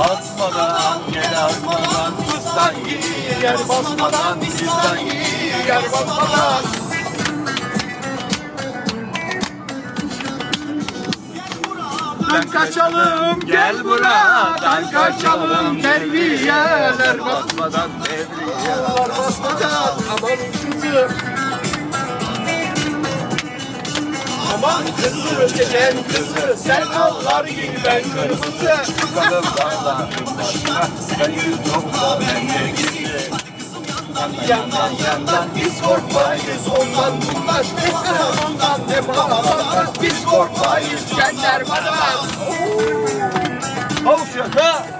Asmadan gel asmadan Kızdan iyi yer basmadan Bizden iyi yer basmadan. Ben kaçalım Gel buradan kaçalım Terbiyeler bas Basmadan devriye basmadan. Aman kızım Aman kızım çeken kızı Sen allar gibi ben kırmızı Çıkalım dağlarında Ben yüz yoksa ben de Yandan yandan biz korkmayız. Ondan bundan Ondan ne bağlar biz korkmayız. Genler bana Hav şaka